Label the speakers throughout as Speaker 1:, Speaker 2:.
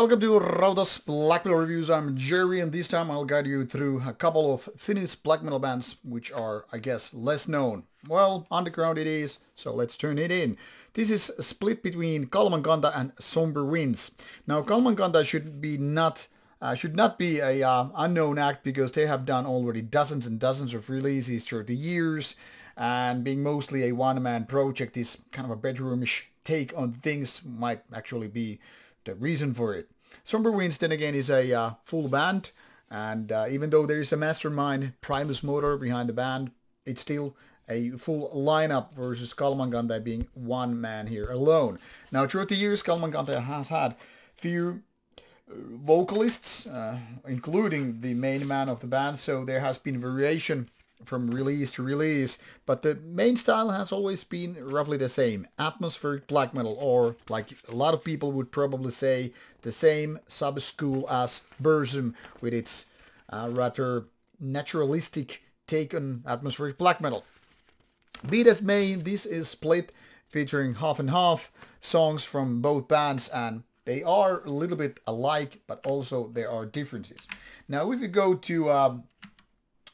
Speaker 1: Welcome to Rautas Black Metal Reviews. I'm Jerry and this time I'll guide you through a couple of Finnish black metal bands which are, I guess, less known. Well, underground it is, so let's turn it in. This is split between Kalmankantaja and Somber Winds. Now Kalmankantaja should be not uh, should not be a uh, unknown act because they have done already dozens and dozens of releases through the years and being mostly a one-man project is kind of a bedroomish take on things might actually be the reason for it. Somber Winds then again is a uh, full band and uh, even though there is a mastermind Primus Motor behind the band, it's still a full lineup versus Kalmankantaja being one man here alone. Now throughout the years Kalmankantaja has had few uh, vocalists, uh, including the main man of the band, so there has been variation from release to release, but the main style has always been roughly the same, atmospheric black metal, or like a lot of people would probably say, the same sub-school as Burzum with its uh, rather naturalistic take on atmospheric black metal. Be as may, this is split featuring half and half songs from both bands and they are a little bit alike, but also there are differences. Now, if you go to uh,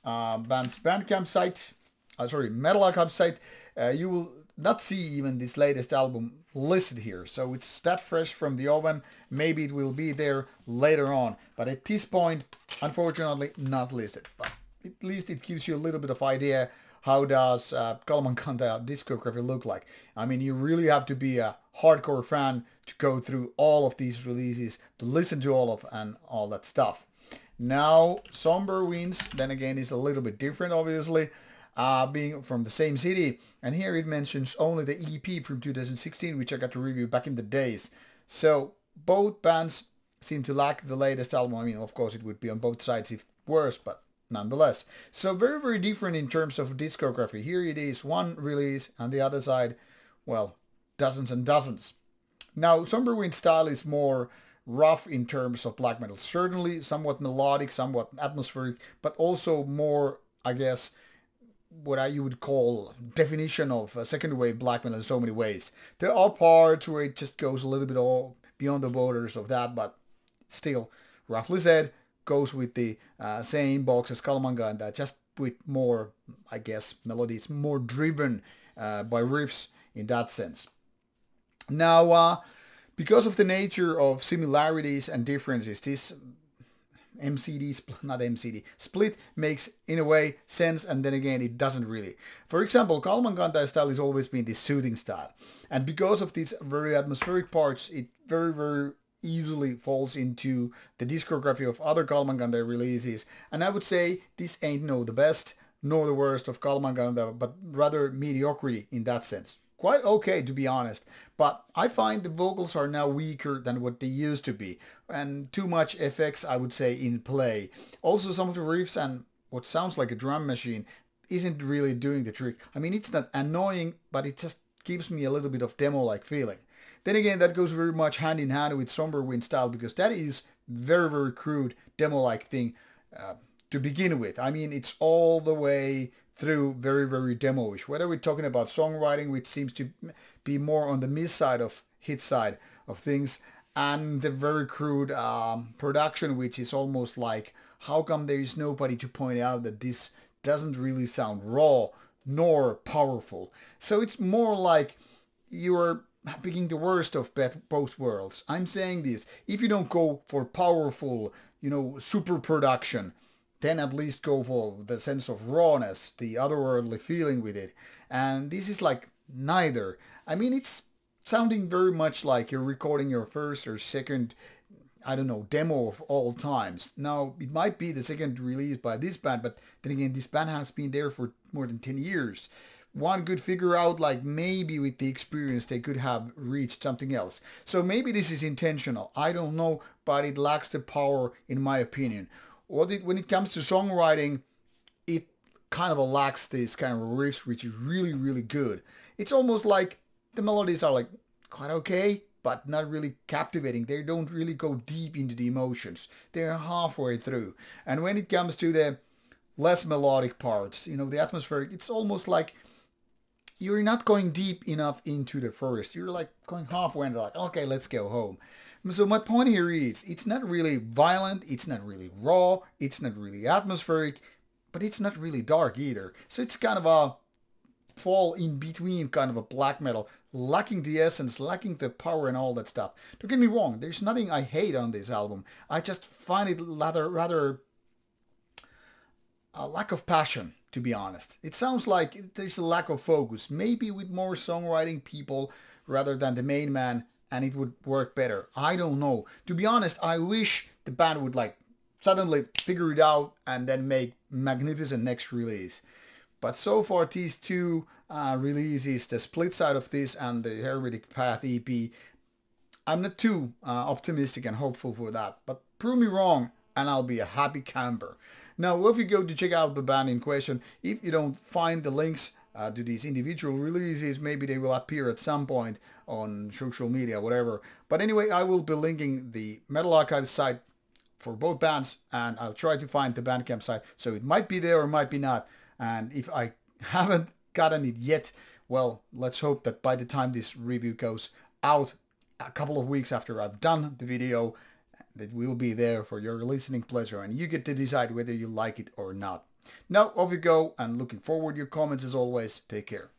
Speaker 1: uh, band's Bandcamp site, uh, sorry, Metal Archive site, uh, you will not see even this latest album listed here. So it's that fresh from the oven. Maybe it will be there later on. But at this point, unfortunately, not listed. But at least it gives you a little bit of idea how does uh, Kalmankantaja discography look like. I mean, you really have to be a hardcore fan to go through all of these releases, to listen to all of and all that stuff. Now, Somber Winds, then again, is a little bit different, obviously, uh, being from the same city. And here it mentions only the EP from 2016, which I got to review back in the days. So both bands seem to lack the latest album. I mean, of course, it would be on both sides if worse, but nonetheless. So very, very different in terms of discography. Here it is, one release, and the other side, well, dozens and dozens. Now, Somber Wind style is more rough in terms of black metal. Certainly somewhat melodic, somewhat atmospheric, but also more, I guess, what I you would call definition of second wave black metal in so many ways. There are parts where it just goes a little bit all beyond the borders of that, but still, roughly said, goes with the uh, same box as Kalmankantaja, just with more, I guess, melodies, more driven uh, by riffs in that sense. Now, uh, because of the nature of similarities and differences, this MCD, not MCD, split makes in a way sense and then again it doesn't really. For example, Kalmankantaja style has always been this soothing style. And because of these very atmospheric parts it very very easily falls into the discography of other Kalmankantaja releases. And I would say this ain't no the best nor the worst of Kalmankantaja but rather mediocrity in that sense quite okay to be honest. But I find the vocals are now weaker than what they used to be and too much effects I would say in play. Also some of the riffs and what sounds like a drum machine isn't really doing the trick. I mean it's not annoying but it just gives me a little bit of demo like feeling. Then again that goes very much hand in hand with Somber Wind style because that is very very crude demo like thing uh, to begin with. I mean it's all the way through very, very demo-ish. Whether we're talking about songwriting, which seems to be more on the miss side of hit side of things, and the very crude um, production, which is almost like, how come there is nobody to point out that this doesn't really sound raw nor powerful? So it's more like you're picking the worst of both worlds. I'm saying this, if you don't go for powerful, you know, super production, then at least go for the sense of rawness, the otherworldly feeling with it. And this is like neither. I mean, it's sounding very much like you're recording your first or second, I don't know, demo of all times. Now, it might be the second release by this band, but then again, this band has been there for more than 10 years. One could figure out like maybe with the experience they could have reached something else. So maybe this is intentional. I don't know, but it lacks the power in my opinion it, when it comes to songwriting, it kind of lacks this kind of riffs, which is really, really good. It's almost like the melodies are like quite okay, but not really captivating. They don't really go deep into the emotions. They're halfway through. And when it comes to the less melodic parts, you know, the atmospheric, it's almost like you're not going deep enough into the forest. You're like going halfway and like, okay, let's go home. So my point here is it's not really violent, it's not really raw, it's not really atmospheric, but it's not really dark either. So it's kind of a fall in between kind of a black metal, lacking the essence, lacking the power and all that stuff. Don't get me wrong, there's nothing I hate on this album. I just find it rather, rather a lack of passion, to be honest. It sounds like there's a lack of focus, maybe with more songwriting people rather than the main man, and it would work better. I don't know. To be honest, I wish the band would like suddenly figure it out and then make magnificent next release. But so far these two uh, releases, the split side of this and the Hermetic Path EP, I'm not too uh, optimistic and hopeful for that. But prove me wrong and I'll be a happy camper. Now, if you go to check out the band in question, if you don't find the links uh, to these individual releases, maybe they will appear at some point on social media, whatever. But anyway, I will be linking the Metal Archive site for both bands and I'll try to find the Bandcamp site. So it might be there or might be not. And if I haven't gotten it yet, well, let's hope that by the time this review goes out a couple of weeks after I've done the video, that will be there for your listening pleasure and you get to decide whether you like it or not. Now off you go and looking forward your comments as always. Take care.